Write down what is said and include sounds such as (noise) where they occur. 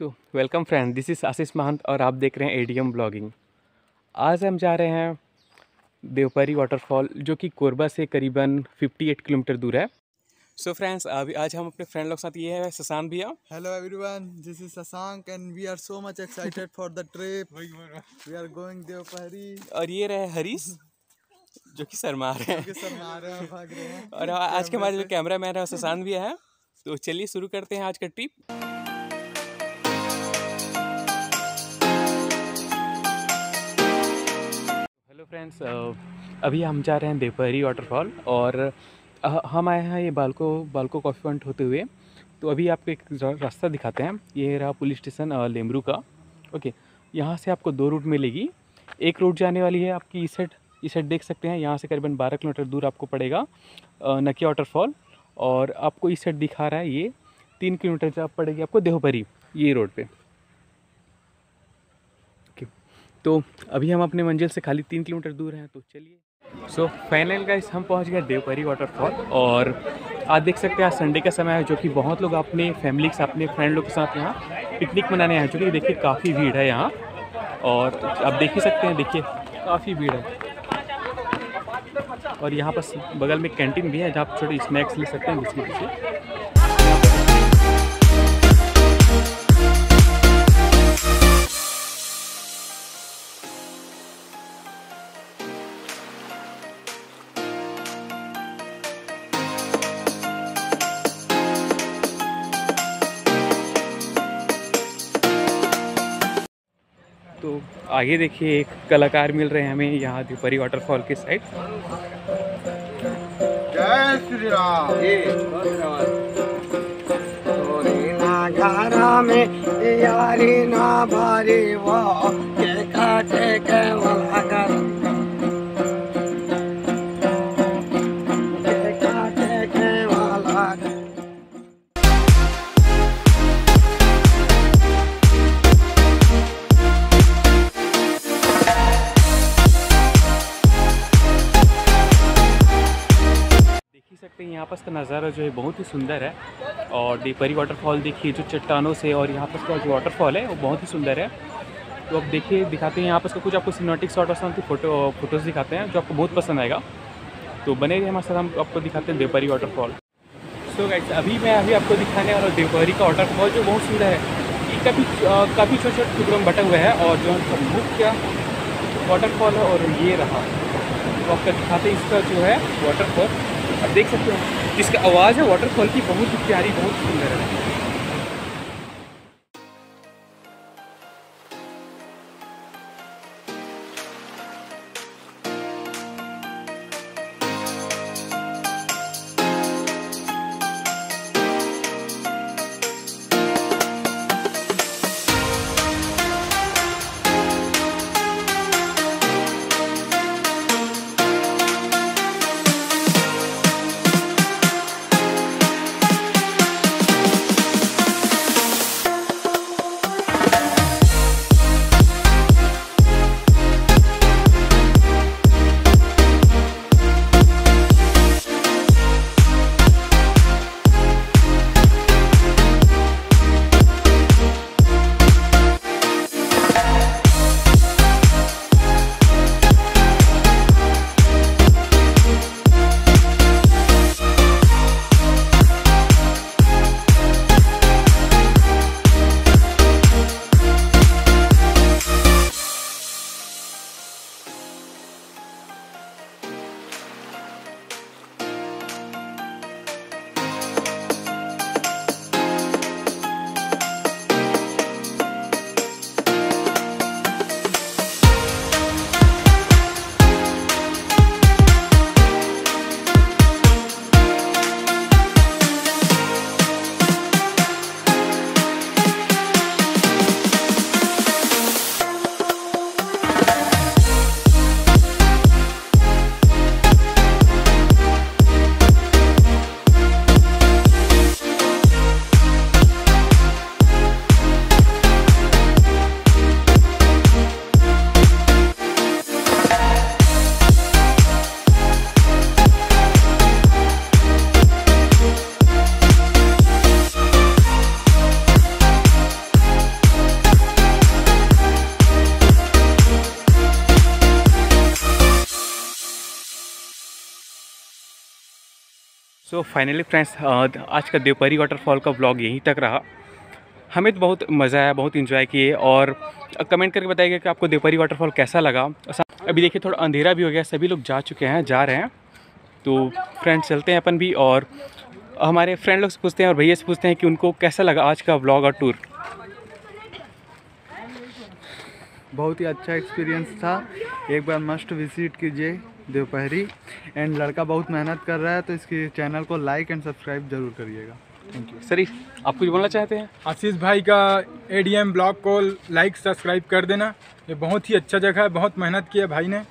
So welcome friend this is Ashish Mahant और आप देख रहे हैं एडीएम ब्लॉगिंग आज हम जा रहे हैं देवपरी वाटरफॉल जो कि कोरबा से करीबन 58 किलोमीटर दूर है। सो so फ्रेंड्स अभी आज हम अपने फ्रेंड लोग साथ ये है शशांक भैया। Hello everyone, this is Sasank and we are so much excited for the trip. (laughs) We are going Devpahari. और ये रहे हरीश जो कि शर्मा हैं। (laughs) हैं भाग रहे हैं। और आज के हमारे जो कैमरा मैन है शशांक भैया है। तो चलिए शुरू करते हैं आज का ट्रिप हेलो फ्रेंड्स अभी हम जा रहे हैं देवपहरी वाटरफॉल और हम आए हैं ये बालको बालको कॉफ़ी पॉइंट होते हुए। तो अभी आपको एक रास्ता दिखाते हैं। ये रहा पुलिस स्टेशन लेमरू का। ओके, यहाँ से आपको दो रूट मिलेगी। एक रूट जाने वाली है आपकी इस साइड इस साइड देख सकते हैं। यहाँ से करीबन बारह किलोमीटर दूर आपको पड़ेगा नकिया वाटरफॉल और आपको इस साइड दिखा रहा है ये, तीन किलोमीटर जब पड़ेगी आपको देवपरी ये रोड पे ओके तो अभी हम अपने मंजिल से खाली तीन किलोमीटर दूर हैं तो चलिए। सो फाइनल गाइस हम पहुँच गए देवपरी वाटरफॉल और आज देख सकते हैं आज संडे का समय है, जो कि बहुत लोग अपने फैमिली के साथ, अपने फ्रेंड लोग के साथ यहाँ पिकनिक मनाने आए हैं, जो कि देखिए काफ़ी भीड़ है यहाँ। और आप देख ही सकते हैं, देखिए, काफ़ी भीड़ है। और यहाँ पर बगल में कैंटीन भी है, जहाँ आप छोटे स्नैक्स ले सकते हैं से तो आगे देखिए एक कलाकार मिल रहे हैं हमें यहाँ द्विपरी वाटरफॉल के साइड जय श्री राम में यारी ना भारी वो के काटे के वाला सकते हैं। यहाँ पास का नज़ारा जो है बहुत ही सुंदर है और दीपरी वाटरफॉल देखिए, जो चट्टानों से और यहाँ पास का जो वाटरफॉल है, वो बहुत ही सुंदर है। तो अब देखिए, दिखाते हैं यहाँ पास का कुछ आपको सिनेमेटिक शॉट और की फ़ोटो फ़ोटोज़ दिखाते हैं, जो आपको बहुत पसंद आएगा। तो बने रहिए हमारे साथ, हम आपको दिखाते हैं देवपरी वाटरफॉल सो गाइस अभी मैं अभी आपको दिखाने वाला देवपरी का वाटरफॉल जो बहुत सुंदर है। ये काफ़ी काफ़ी छोटे छोटे टुकड़ों में बटा हुआ है और जो मुख्य वाटरफॉल है और ये रहा। तो आपका दिखाते हैं इसका जो है वाटरफॉल आप देख सकते हो। जिसका आवाज़ है वाटरफॉल की बहुत ही प्यारी, बहुत सुंदर है। सो फाइनली फ्रेंड्स आज का देवपरी वाटरफॉल का ब्लॉग यहीं तक रहा। हमें तो बहुत मज़ा आया, बहुत इन्जॉय किए और कमेंट करके बताइएगा कि आपको देवपरी वाटरफॉल कैसा लगा। अभी देखिए, थोड़ा अंधेरा भी हो गया, सभी लोग जा चुके हैं, जा रहे हैं। तो फ्रेंड्स चलते हैं अपन भी और हमारे फ्रेंड लोग से पूछते हैं और भैया से पूछते हैं कि उनको कैसा लगा आज का ब्लॉग और टूर बहुत ही अच्छा एक्सपीरियंस था। एक बार मस्ट विज़िट कीजिए दोपहरी। एंड लड़का बहुत मेहनत कर रहा है तो इसके चैनल को लाइक एंड सब्सक्राइब ज़रूर करिएगा। थैंक यू सर आप कुछ बोलना चाहते हैं? आशीष भाई का एडीएम ब्लॉग को लाइक सब्सक्राइब कर देना। ये बहुत ही अच्छा जगह है बहुत मेहनत किया है भाई ने।